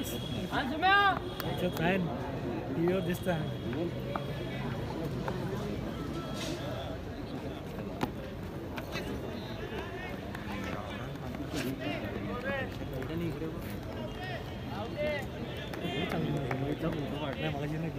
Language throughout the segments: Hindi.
It's a fan. Here this time. चांगली नाही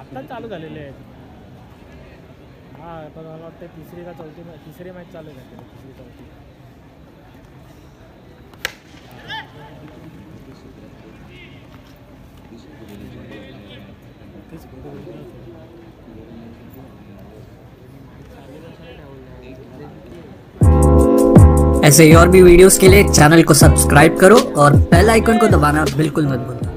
आत्ता चालू झालेले आहेत. हा पण मला वाटतं तिसरी का चौथी तिसरी मॅच चालू काहीतरी, तिसरी चौथी ऐसे और भी वीडियोस के लिए चैनल को सब्सक्राइब करो और बेल आइकन को दबाना बिल्कुल मत भूलना।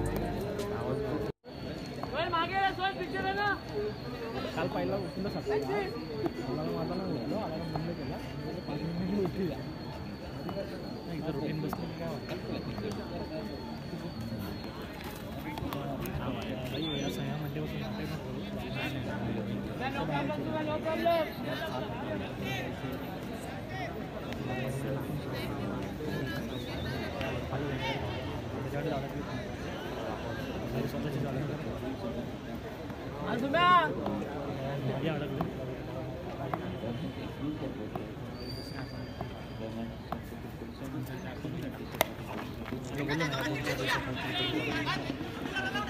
ಸಹಿ ವ್ಯವಸಾಯ ಮಂಡ್ಯ ಅಡಗಲಿ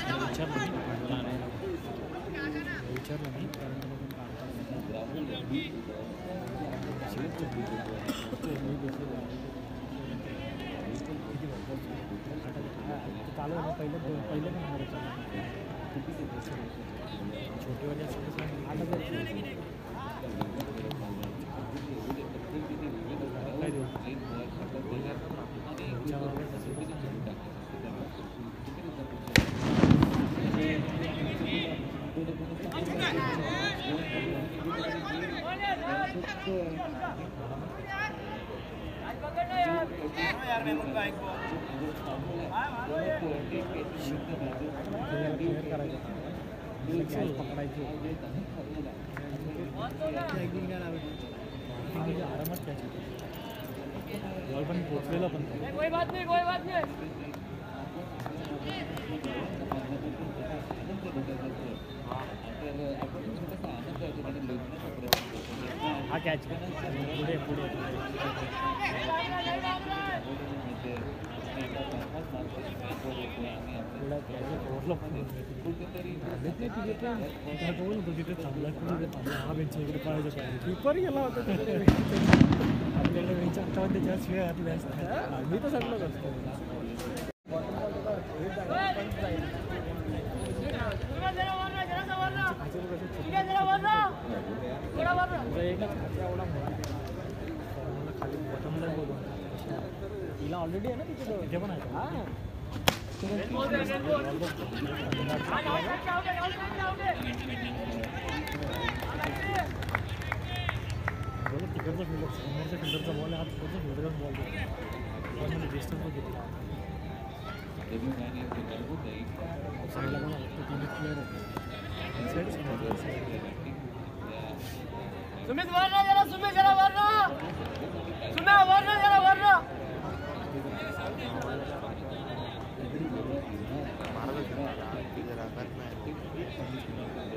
मला माझा ना उठलो आला बंद केला पाच मिनिट उठली एकदा रुटीन बसलं की काय वाटतं बाई या सह्या म्हणल्यापासून नाटक त्याच्याकडे अडकली स्वतःची जागा मागे अडकले विचारलं मी चालू आहे पहिलं पहिलं पण नंबर छोटेवाले असं आठ हजार आपल्याला clear करायचं Catch पकडायची म्हणजे आरामात कॅच बॉल पण पोचलेला नाही. हा कॅच पुढे पुढे आपल्याला आता त्याच्या शिवाय घातल्या असत्या मी तर सगळं असतो एवढा प्लेअर आहे साईड समोर साईड सुमित वरना जरा सुमित जरा वरना। सुमित वरना जरा वरना वेल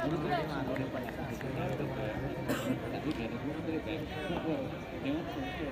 Gracias.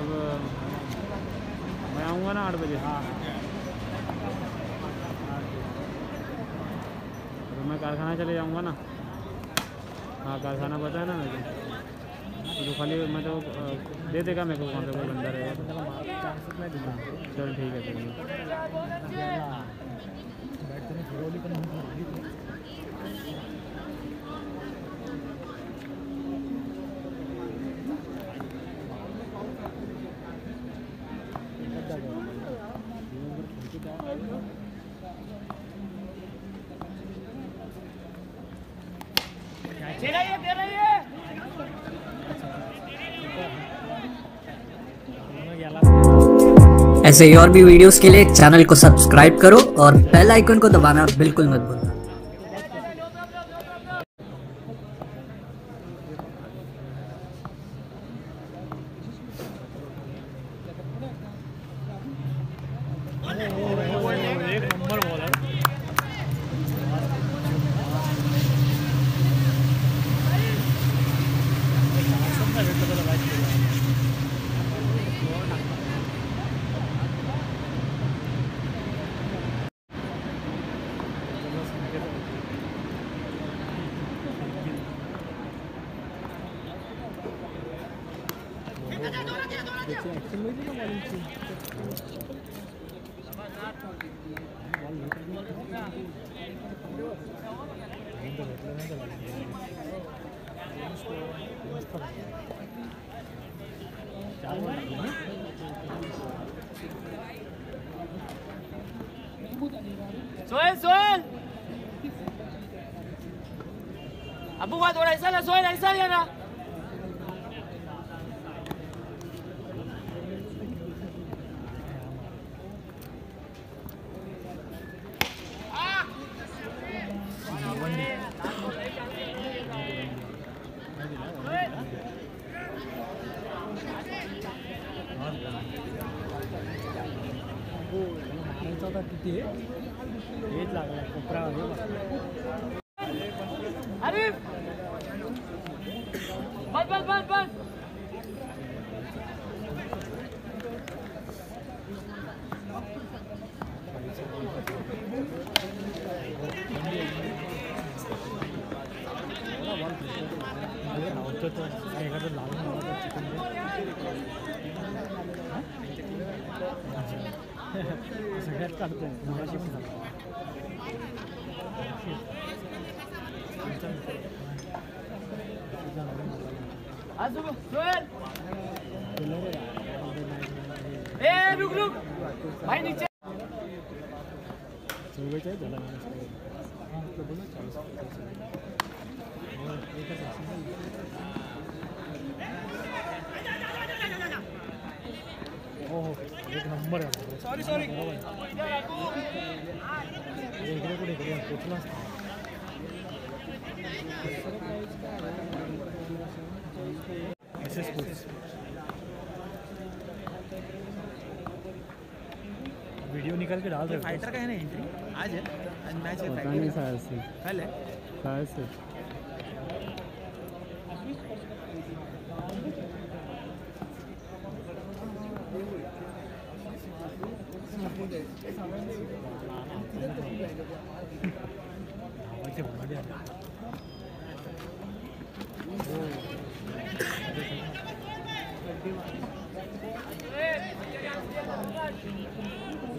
तब मैं आऊँगा ना आठ बजे। हाँ। तो मैं कारखाना चले जाऊँगा ना। हाँ कारखाना पता है ना को तो खाली मैं तो दे देगा मेरे को वहाँ पे कोई बंदा रहेगा। चल ठीक है चलिए बॅट त्याने फिरवली पण नव्हती दे रही है दे रही है गेला ऐसे ही और भी वीडियोस के लिए चैनल को सब्सक्राइब करो और बेल आइकन को दबाना बिल्कुल मत भूलना एक नंबर बॉलर ऍक्शन माहिती का बॉलिंगची सोहेल सोहेल! अबू बात थोड़ा ऐसा ना सोहेल ऐसा लिया होता किती हेच लागला कोपरा अरे बस बस बस बस लावतो तो एखादं लावून मला चिकन सगळ्यात काढतो मगाशी झाला. हा, तो. हो. हो एक नंबर आहे सॉरी सॉरी एस स्पोर्ट्स वीडियो निकाल के डाल रहे फाइटर का है ना एंट्री आज है। मैच है नहीं कल है। शायद से।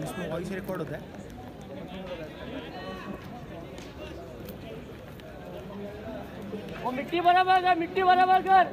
इसमें वॉइस रिकॉर्ड होता है वो मिट्टी बराबर कर मिट्टी बराबर कर।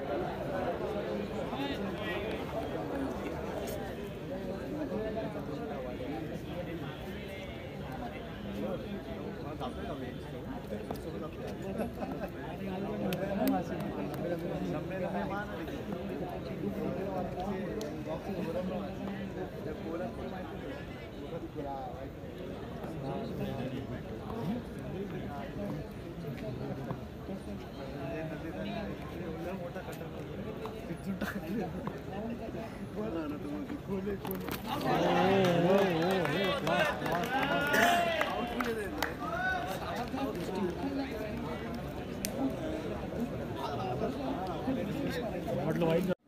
म्हटलं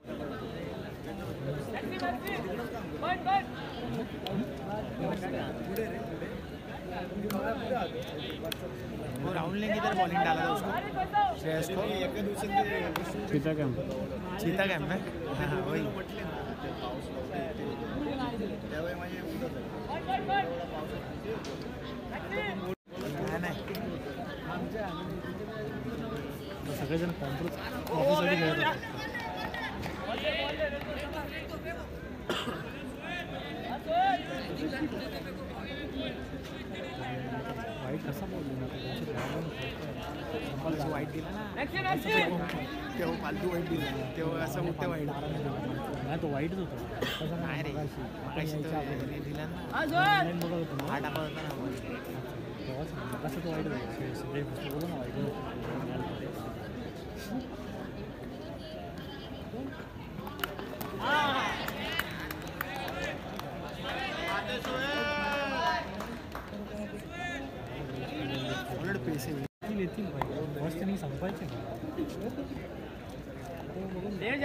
चीता क्या चीता कैम्प में? हाँ हाँ वही। सगळेजण कॉन्फरन्स ऑफिससाठी खेळत होते. वाईट कसा बोललो ना फालतू वाईट दिला ना ऍक्शन ऍक्शन तेव्हा फालतू वाईट दिला तेव्हा असं मोठं वाईट नाही तो वाईटच होता तसा नाही रे मगाशी. मगाशी तो हे दिला ना आज online बघत होतो ना हा टाकत होता ना ball. तेव्हाच मगाशी तो वाईट होता सगळे बोललो ना वाईट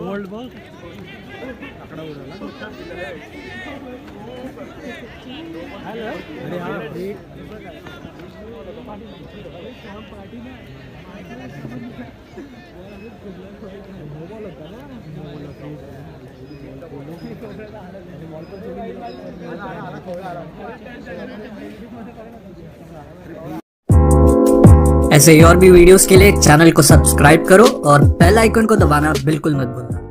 वर्ल्ड बॉल उडवला हॅलो ऐसे और भी वीडियोस के लिए चैनल को सब्सक्राइब करो और बेल आइकन को दबाना बिल्कुल मत भूलना।